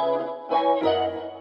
Música